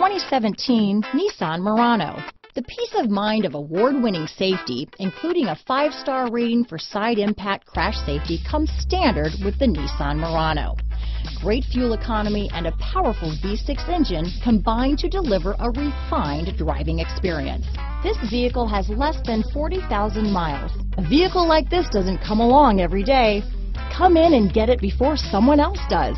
2017 Nissan Murano. The peace of mind of award-winning safety, including a five-star rating for side impact crash safety, comes standard with the Nissan Murano. Great fuel economy and a powerful V6 engine combine to deliver a refined driving experience. This vehicle has less than 40,000 miles. A vehicle like this doesn't come along every day. Come in and get it before someone else does.